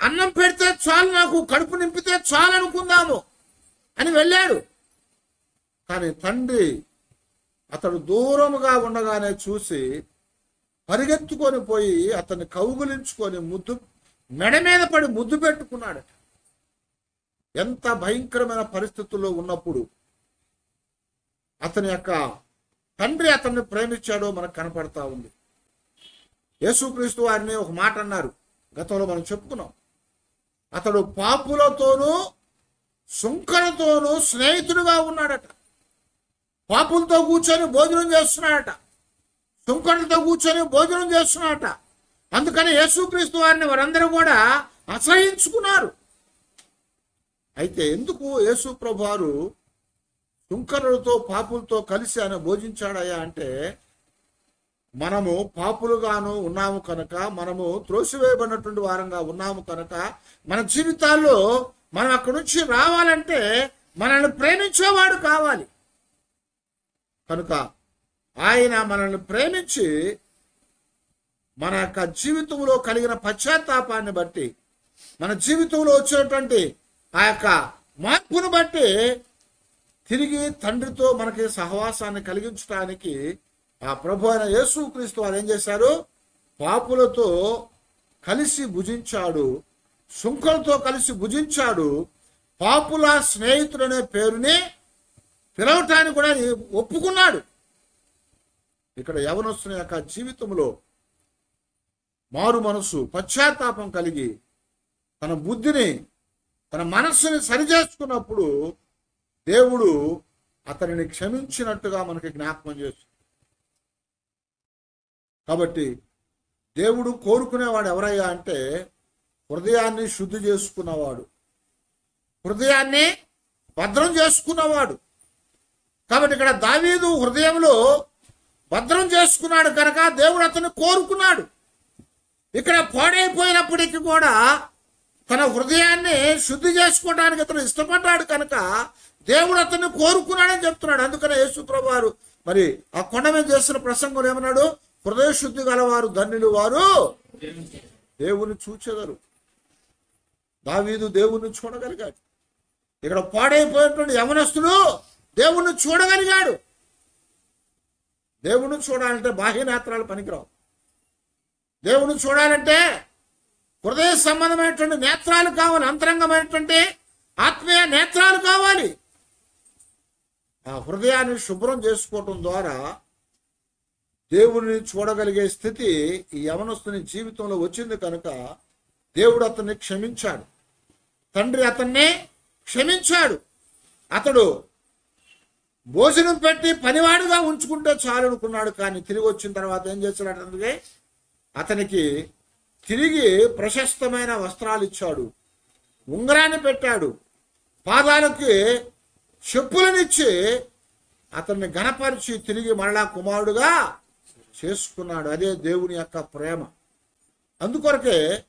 అన్నం పెడితే చాలు నాకు కడుపు నింపితే చాలు అనుకుందాము అని వెళ్ళాడు. కానీ తండ్రి అతడు దూరముగా ఉండగానే చూసి పరిగెత్తుకొని పోయి అతన్ని కౌగులించుకొని ముద్దు మెడ మీద పడి ముద్దు పెట్టుకున్నాడు ఎంత భయంకరమైన పరిస్థితుల్లో ఉన్నప్పుడు అతని యొక్క తండ్రి అతన్ని ప్రేమించాడో మనకు కనపడతా ఉంది. యేసుక్రీస్తు వారిని ఒక మాట అన్నారు. గతంలో మనం చెప్పుకున్నాం. అతడు పాపులతోనూ సుంకరతోనూ స్నేహితుడుగా ఉన్నాడట. పాపులతో కూర్చొని భోజనం చేస్తున్నాడట. సుంకరులతో కూర్చొని భోజనం చేస్తున్నాడట. అందుకని యేసుక్రీస్తు వారిని వారందరూ కూడా అసహించుకున్నారు అయితే ఎందుకు యేసు ప్రభు వారు సుంకరులతో పాపులతో కలిసి ఆయన భోజించాడయ్యా అంటే మనము పాపులుగాను ఉన్నాము కనుక మనము త్రోసివేయబడినటువంటి వారంగా ఉన్నాము కనుక మన జీవితాల్లో మనం అక్కడి నుంచి రావాలంటే మనల్ని ప్రేమించేవాడు కావాలి. కనుక ఆయన మనల్ని ప్రేమించి మన యొక్క జీవితంలో కలిగిన పశ్చాత్తాపాన్ని బట్టి మన జీవితంలో వచ్చినటువంటి ఆ యొక్క మార్పును బట్టి తిరిగి తండ్రితో మనకి సహవాసాన్ని కలిగించడానికి ఆ ప్రభు అయిన యేసుక్రీస్తు వారు ఏం చేశారు? పాపులతో కలిసి భుజించాడు. సుంకలతో కలిసి భుజించాడు. పాపుల స్నేహితుడనే పేరుని పిలవటానికి కూడా ఒప్పుకున్నాడు. ఇక్కడ యవనస్తుని యొక్క జీవితంలో మారు మనసు పశ్చాత్తాపం కలిగి తన బుద్ధిని తన మనస్సుని సరిచేసుకున్నప్పుడు దేవుడు అతనిని క్షమించినట్టుగా మనకి జ్ఞాపకం చేస్తుంది కాబట్టి దేవుడు కోరుకునేవాడు ఎవరయ్యా అంటే హృదయాన్ని శుద్ధి చేసుకున్నవాడు. హృదయాన్ని భద్రం చేసుకున్నవాడు. కాబట్టి ఇక్కడ దావీదు హృదయంలో భద్రం చేసుకున్నాడు కనుక దేవుడు అతను కోరుకున్నాడు. ఇక్కడ పాడైపోయినప్పటికీ కూడా తన హృదయాన్ని శుద్ధి చేసుకోవడానికి అతను ఇష్టపడ్డాడు కనుక దేవుడు అతన్ని కోరుకున్నాడని చెప్తున్నాడు. అందుకనే యేసుప్రభు వారు మరి ఆ కొండ మీద చేస్తున్న ప్రసంగం ఏమన్నాడు? హృదయ శుద్ధి గలవారు ధన్యులు వారు. దేవుని చూచెదరు. దావీదు దేవుణ్ణి చూడగలిగాడు. ఇక్కడ పాడైపోయినటువంటి యవనస్తుడు దేవుణ్ణి చూడగలిగాడు. దేవుణ్ణి చూడాలంటే బాహ్య నేత్రాలు పనికిరావు. దేవుని చూడాలంటే హృదయ సంబంధమైనటువంటి నేత్రాలు కావాలి అంతరంగమైనటువంటి ఆత్మీయ నేత్రాలు కావాలి. ఆ హృదయాన్ని శుభ్రం చేసుకోవటం ద్వారా దేవుడిని చూడగలిగే స్థితి ఈ యవనస్తుని జీవితంలో వచ్చింది కనుక దేవుడు అతన్ని క్షమించాడు. తండ్రి అతన్ని క్షమించాడు. అతడు భోజనం పెట్టి పనివాడుగా ఉంచుకుంటే చాలు అనుకున్నాడు కానీ తిరిగి వచ్చిన తర్వాత ఏం చేశాడు అందుకే అతనికి తిరిగి ప్రశస్తమైన వస్త్రాలు ఇచ్చాడు. ఉంగరాన్ని పెట్టాడు. పాదాలకి చెప్పులనిచ్చి అతన్ని గణపరిచి తిరిగి మరలా కుమారుడుగా చేసుకున్నాడు. అదే దేవుని యొక్క ప్రేమ. అందుకొరకే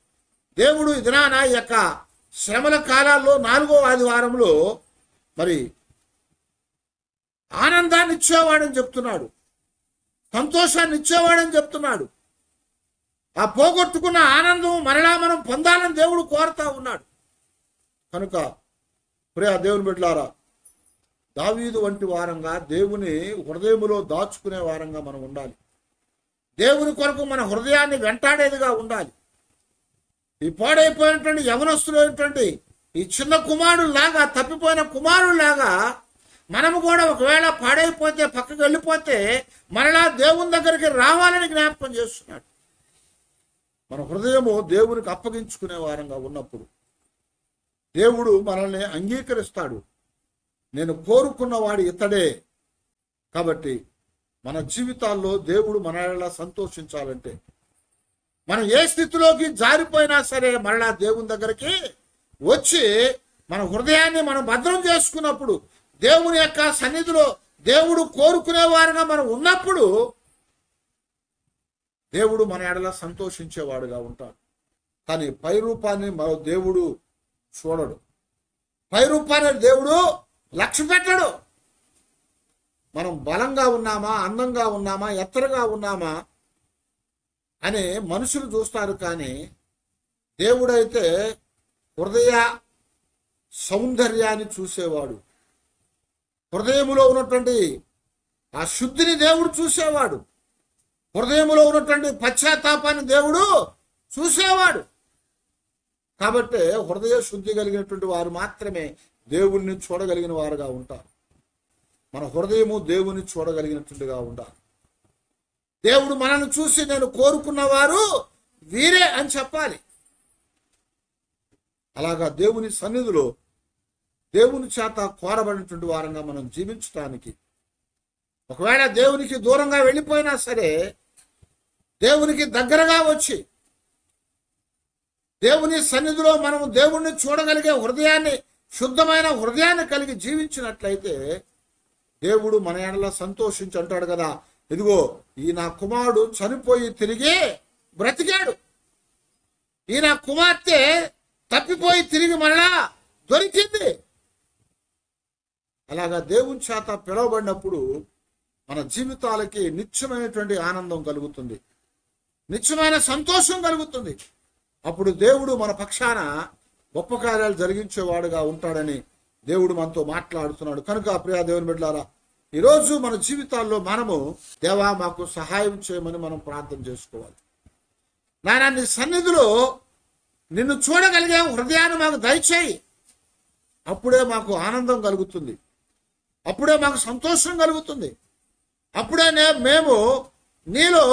దేవుడు ఈ దినాన యొక్క శ్రమల కాలాల్లో నాలుగో ఆదివారంలో మరి ఆనందాన్ని ఇచ్చేవాడని చెప్తున్నాడు. సంతోషాన్ని ఇచ్చేవాడని చెప్తున్నాడు. ఆ పోగొట్టుకున్న ఆనందం మరలా మనం పొందాలని దేవుడు కోరుతా ఉన్నాడు. కనుక ప్రియ దేవుని బిడ్డలారా దావీదు వంటి వారంగా దేవుని హృదయములో దాచుకునే వారంగా మనం ఉండాలి. దేవుని కొరకు మన హృదయాన్ని వెంటాడేదిగా ఉండాలి. ఈ పాడైపోయినటువంటి యవనస్తులైనటువంటి ఈ చిన్న కుమారుడు లాగా తప్పిపోయిన కుమారుడులాగా మనము కూడా ఒకవేళ పాడైపోతే పక్కకు వెళ్ళిపోతే మరలా దేవుని దగ్గరికి రావాలని జ్ఞాపకం చేస్తున్నాడు. మన హృదయము దేవునికి అప్పగించుకునే వారంగా ఉన్నప్పుడు దేవుడు మనల్ని అంగీకరిస్తాడు. నేను కోరుకున్నవాడు ఇతడే కాబట్టి మన జీవితాల్లో దేవుడు మనలా సంతోషించాలంటే మనం ఏ స్థితిలోకి జారిపోయినా సరే మరలా దేవుని దగ్గరికి వచ్చి మన హృదయాన్ని మనం భద్రం చేసుకున్నప్పుడు దేవుని యొక్క సన్నిధిలో దేవుడు కోరుకునే వారిగా మనం ఉన్నప్పుడు దేవుడు మన ఎడల సంతోషించేవాడుగా ఉంటాడు. కానీ పై రూపాన్ని మరో దేవుడు చూడడు. పై రూపాన్ని దేవుడు లక్ష్య పెట్టడు మనం బలంగా ఉన్నామా అందంగా ఉన్నామా ఎత్తరగా ఉన్నామా అని మనుషులు చూస్తారు కానీ దేవుడైతే హృదయ సౌందర్యాన్ని చూసేవాడు. హృదయములో ఉన్నటువంటి ఆ శుద్ధిని దేవుడు చూసేవాడు. హృదయములో ఉన్నటువంటి పశ్చాత్తాపాన్ని దేవుడు చూసేవాడు. కాబట్టి హృదయ శుద్ధి కలిగినటువంటి వారు మాత్రమే దేవుణ్ణి చూడగలిగిన వారుగా ఉంటారు. మన హృదయము దేవుని చూడగలిగినట్టుగా ఉండాలి. దేవుడు మనల్ని చూసి నేను కోరుకున్న వారు వీరే అని చెప్పాలి. అలాగా దేవుని సన్నిధిలో దేవుని చేత కోరబడినటువంటి వారంగా మనం జీవించటానికి ఒకవేళ దేవునికి దూరంగా వెళ్ళిపోయినా సరే దేవునికి దగ్గరగా వచ్చి దేవుని సన్నిధిలో మనం దేవుణ్ణి చూడగలిగే హృదయాన్ని శుద్ధమైన హృదయాన్ని కలిగి జీవించినట్లయితే దేవుడు మన ఎడల సంతోషించి అంటాడు కదా. ఇదిగో ఈ నా కుమారుడు చనిపోయి తిరిగి బ్రతికాడు. ఈ నా కుమార్తె తప్పిపోయి తిరిగి మరలా దొరికింది. అలాగా దేవుని చేత పిలువబడినప్పుడు మన జీవితాలకి నిత్యమైనటువంటి ఆనందం కలుగుతుంది. నిత్యమైన సంతోషం కలుగుతుంది. అప్పుడు దేవుడు మన పక్షాన గొప్ప కార్యాలు జరిగించేవాడుగా ఉంటాడని దేవుడు మనతో మాట్లాడుతున్నాడు. కనుక ప్రియా దేవుని బిడ్డారా ఈరోజు మన జీవితాల్లో మనము దేవా మాకు సహాయం చేయమని మనం ప్రార్థన చేసుకోవాలి. నాయన నీ సన్నిధిలో నిన్ను చూడగలిగే హృదయాన్ని మాకు దయచేయి. అప్పుడే మాకు ఆనందం కలుగుతుంది. అప్పుడే మాకు సంతోషం కలుగుతుంది. అప్పుడే మేము నీలో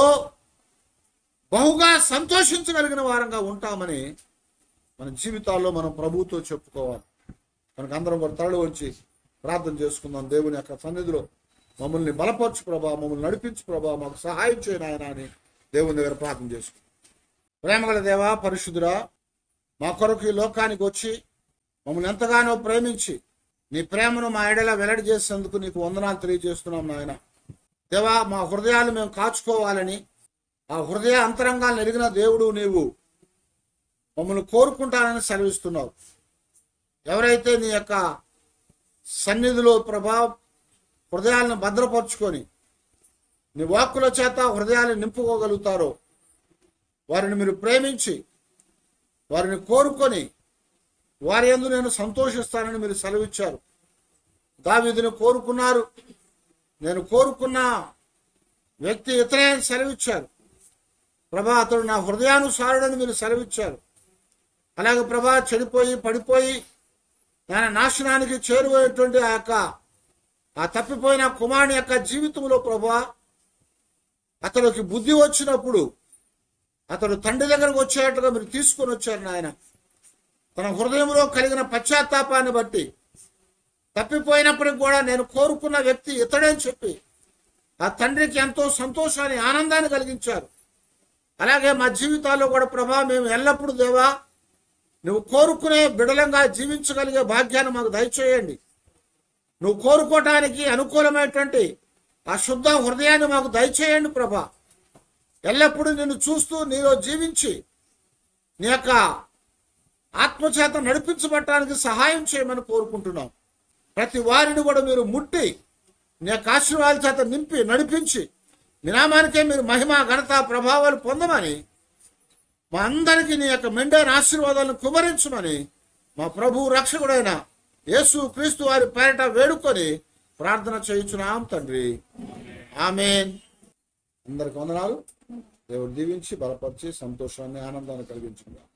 బహుగా సంతోషించగలిగిన వారంగా ఉంటామని మన జీవితాల్లో మనం ప్రభువుతో చెప్పుకోవాలి. మనకు అందరం కూడా తరలి వచ్చి ప్రార్థన చేసుకుందాం. దేవుని యొక్క సన్నిధిలో మమ్మల్ని బలపరచు ప్రభా మమ్మల్ని నడిపించు ప్రభా మాకు సహాయం చేయనాయన అని దేవుని దగ్గర ప్రార్థన చేసుకుందాం. ప్రేమగల దేవా పరిశుద్ధురా మా కొరకు ఈ లోకానికి వచ్చి మమ్మల్ని ఎంతగానో ప్రేమించి నీ ప్రేమను మా ఎడలా వెల్లడి చేసేందుకు నీకు వందనాలు తెలియజేస్తున్నాం నాయన. దేవా మా హృదయాలు మేము కాచుకోవాలని ఆ హృదయ అంతరంగాలు ఎరిగిన దేవుడు నీవు మమ్మల్ని కోరుకుంటానని సెలవిస్తున్నావు. ఎవరైతే నీ యొక్క సన్నిధిలో ప్రభా హృదయాలను భద్రపరుచుకొని నీ వాక్కుల చేత హృదయాలను నింపుకోగలుగుతారో వారిని మీరు ప్రేమించి వారిని కోరుకొని వారి యందు నేను సంతోషిస్తానని మీరు సెలవిచ్చారు. దావిధిని కోరుకున్నారు. నేను కోరుకున్న వ్యక్తి ఇతరే సెలవిచ్చారు. ప్రభా అతడు నా హృదయానుసారుడని మీరు సెలవిచ్చారు. అలాగే ప్రభా చెడిపోయి పడిపోయి తన నాశనానికి చేరువైనటువంటి ఆ యొక్క ఆ తప్పిపోయిన కుమారుని యొక్క జీవితంలో ప్రభా అతనికి బుద్ధి వచ్చినప్పుడు అతడు తండ్రి దగ్గరకు వచ్చేట్టుగా మీరు తీసుకొని వచ్చారు నాయన. తన హృదయంలో కలిగిన పశ్చాత్తాపాన్ని బట్టి తప్పిపోయినప్పటికి కూడా నేను కోరుకున్న వ్యక్తి ఇతడే అని చెప్పి ఆ తండ్రికి ఎంతో సంతోషాన్ని ఆనందాన్ని కలిగించారు. అలాగే మా జీవితాల్లో కూడా ప్రభా మేము ఎల్లప్పుడూ దేవా నువ్వు కోరుకునే బిడలంగా జీవించగలిగే భాగ్యాన్ని మాకు దయచేయండి. నువ్వు కోరుకోవటానికి అనుకూలమైనటువంటి ఆ శుద్ధ హృదయాన్ని మాకు దయచేయండి ప్రభా. ఎల్లప్పుడూ నిన్ను చూస్తూ నీలో జీవించి నీ యొక్క ఆత్మచేత నడిపించబట్టడానికి సహాయం చేయమని కోరుకుంటున్నాం. ప్రతి వారిని కూడా మీరు ముట్టి నీ యొక్క ఆశీర్వాదాల చేత నింపి నడిపించి మీ నామానికే మీరు మహిమ ఘనత ప్రభావాలు పొందమని మా అందరికీ నీ యొక్క మెండైన ఆశీర్వాదాలను కుమరించమని మా ప్రభు రక్షకుడైన యేసు క్రీస్తు వారి పేరట వేడుకొని ప్రార్థన చేయించున్నాం తండ్రి. ఆమెన్. అందరికి వందనాలు. దేవుడు దీవించి బలపరిచి సంతోషాన్ని ఆనందాన్ని కలిగించుకుందాం.